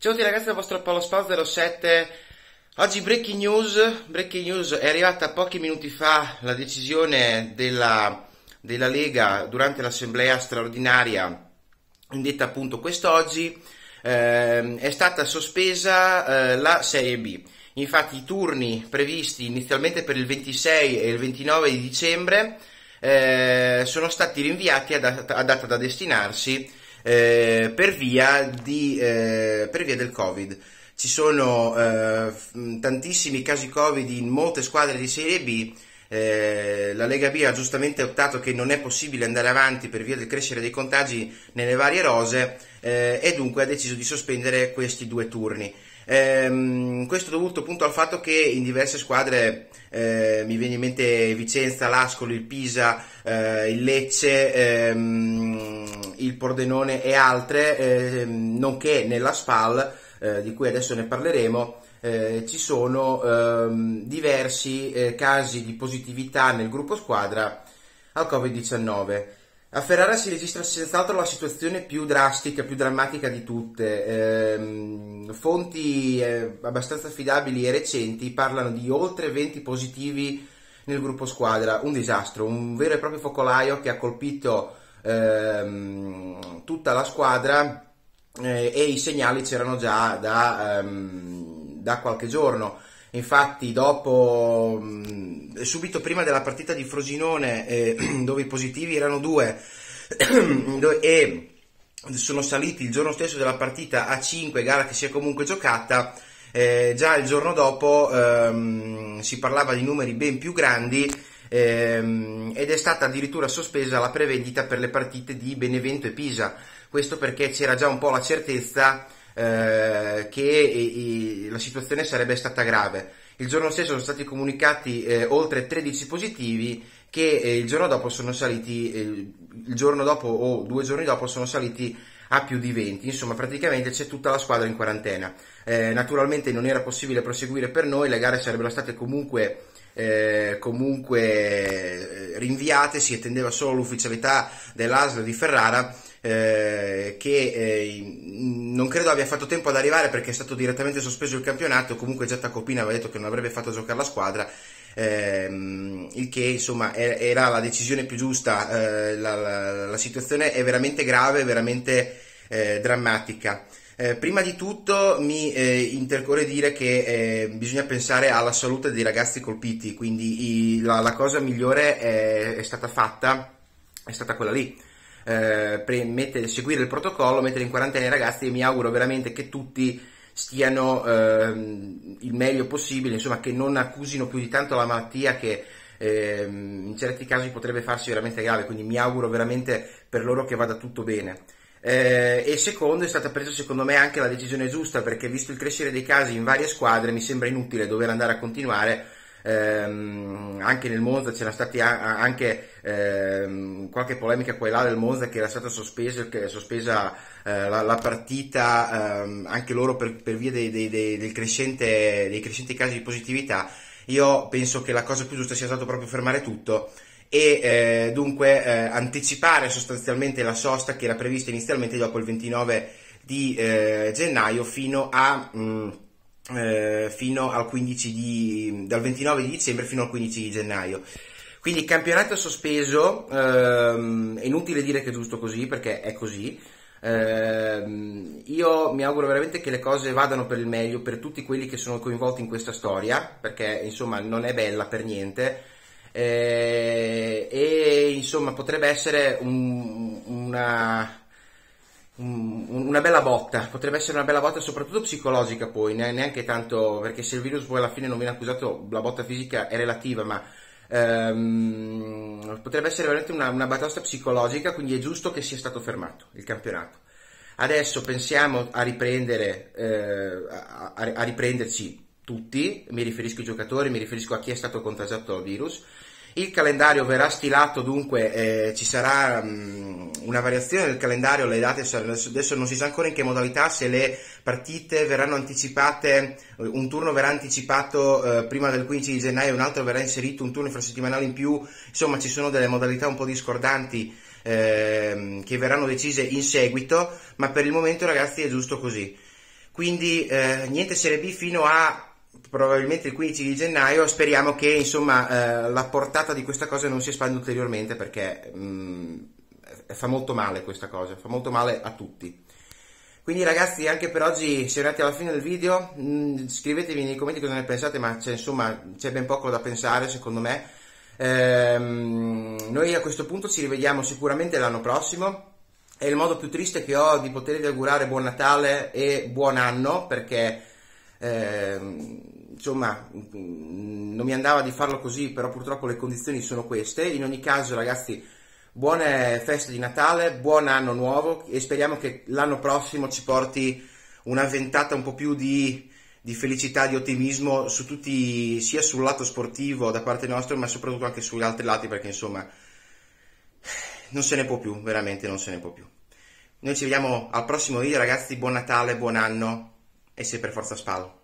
Ciao a tutti ragazzi dal vostro Paolo Spaz 07 Oggi breaking news, breaking news è arrivata pochi minuti fa la decisione della, della Lega durante l'assemblea straordinaria indetta appunto quest'oggi. Eh, è stata sospesa eh, la Serie B. Infatti i turni previsti inizialmente per il 26 e il 29 di dicembre eh, sono stati rinviati a data, a data da destinarsi eh, per, via di, eh, per via del Covid. Ci sono eh, tantissimi casi Covid in molte squadre di Serie B. Eh, la Lega B ha giustamente optato che non è possibile andare avanti per via del crescere dei contagi nelle varie rose eh, e dunque ha deciso di sospendere questi due turni. Ehm, questo dovuto appunto al fatto che in diverse squadre eh, mi viene in mente Vicenza, l'Ascoli, il Pisa, eh, il Lecce, ehm, il Pordenone e altre, ehm, nonché nella SPAL, eh, di cui adesso ne parleremo, eh, ci sono ehm, diversi eh, casi di positività nel gruppo squadra al Covid-19. A Ferrara si registra senz'altro la situazione più drastica, più drammatica di tutte. Eh, fonti eh, abbastanza affidabili e recenti parlano di oltre 20 positivi nel gruppo squadra, un disastro, un vero e proprio focolaio che ha colpito ehm, tutta la squadra eh, e i segnali c'erano già da, ehm, da qualche giorno. Infatti, dopo, subito prima della partita di Frosinone, eh, dove i positivi erano due, e sono saliti il giorno stesso della partita a 5, gara che si è comunque giocata, eh, già il giorno dopo ehm, si parlava di numeri ben più grandi ehm, ed è stata addirittura sospesa la prevendita per le partite di Benevento e Pisa. Questo perché c'era già un po' la certezza eh, che e, e la situazione sarebbe stata grave. Il giorno stesso sono stati comunicati eh, oltre 13 positivi che eh, il giorno dopo sono saliti, eh, il giorno dopo o due giorni dopo sono saliti a più di 20, insomma praticamente c'è tutta la squadra in quarantena. Eh, naturalmente non era possibile proseguire per noi, le gare sarebbero state comunque eh, comunque rinviate, si attendeva solo l'ufficialità dell'ASL di Ferrara eh, che eh, non credo abbia fatto tempo ad arrivare perché è stato direttamente sospeso il campionato, comunque già Tacopina aveva detto che non avrebbe fatto giocare la squadra, ehm, il che insomma era la decisione più giusta, eh, la, la, la, situazione è veramente grave, veramente eh, drammatica. Eh, prima di tutto mi eh, intercorre dire che eh, bisogna pensare alla salute dei ragazzi colpiti, quindi i, la, la, cosa migliore è, è, stata fatta, è stata quella lì eh, pre- mettere, seguire il protocollo, mettere in quarantena i ragazzi e mi auguro veramente che tutti stiano eh, il meglio possibile, insomma che non accusino più di tanto la malattia che eh, in certi casi potrebbe farsi veramente grave, quindi mi auguro veramente per loro che vada tutto bene. Eh, e secondo è stata presa secondo me anche la decisione giusta perché visto il crescere dei casi in varie squadre mi sembra inutile dover andare a continuare. Ehm, anche nel Monza c'era stata anche ehm, qualche polemica qua e là del Monza che era stata sospesa, sospesa eh, la, la, partita ehm, anche loro per, per via dei, dei, dei, crescente, dei crescenti casi di positività. Io penso che la cosa più giusta sia stato proprio fermare tutto e eh, dunque eh, anticipare sostanzialmente la sosta che era prevista inizialmente dopo il 29 di eh, gennaio fino a mh, mm, eh, fino al 15 di, dal 29 di dicembre fino al 15 di gennaio. Quindi campionato sospeso, ehm, è inutile dire che è giusto così perché è così. Eh, io mi auguro veramente che le cose vadano per il meglio per tutti quelli che sono coinvolti in questa storia, perché insomma non è bella per niente. Eh, e insomma potrebbe essere un, una, una bella botta, potrebbe essere una bella botta soprattutto psicologica poi, neanche tanto perché se il virus poi alla fine non viene accusato, la botta fisica è relativa, ma ehm, potrebbe essere veramente una, una batosta psicologica, quindi è giusto che sia stato fermato il campionato. Adesso pensiamo a riprendere, eh, a, a riprenderci tutti, mi riferisco ai giocatori, mi riferisco a chi è stato contagiato dal virus, il calendario verrà stilato, dunque eh, ci sarà um, una variazione del calendario, le date adesso non si sa ancora in che modalità, se le partite verranno anticipate, un turno verrà anticipato eh, prima del 15 di gennaio, un altro verrà inserito, un turno infrasettimanale in più, insomma ci sono delle modalità un po' discordanti eh, che verranno decise in seguito, ma per il momento ragazzi è giusto così. quindi eh, niente Serie B fino a probabilmente il 15 di gennaio, speriamo che insomma eh, la portata di questa cosa non si espanda ulteriormente perché mh, mm, fa molto male questa cosa, fa molto male a tutti. Quindi ragazzi anche per oggi siamo arrivati alla fine del video, mh, mm, scrivetemi nei commenti cosa ne pensate ma c'è, insomma c'è ben poco da pensare secondo me. Ehm, noi a questo punto ci rivediamo sicuramente l'anno prossimo. È il modo più triste che ho di potervi augurare buon Natale e buon anno perché ehm, insomma non mi andava di farlo così, però purtroppo le condizioni sono queste. In ogni caso ragazzi buone feste di Natale, buon anno nuovo e speriamo che l'anno prossimo ci porti una ventata un po' più di, di, felicità, di ottimismo su tutti, sia sul lato sportivo da parte nostra, ma soprattutto anche sugli altri lati, perché insomma non se ne può più, veramente non se ne può più. Noi ci vediamo al prossimo video ragazzi, buon Natale, buon anno e sempre forza spallo.